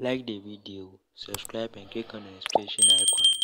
like the video, subscribe and click on the notification icon.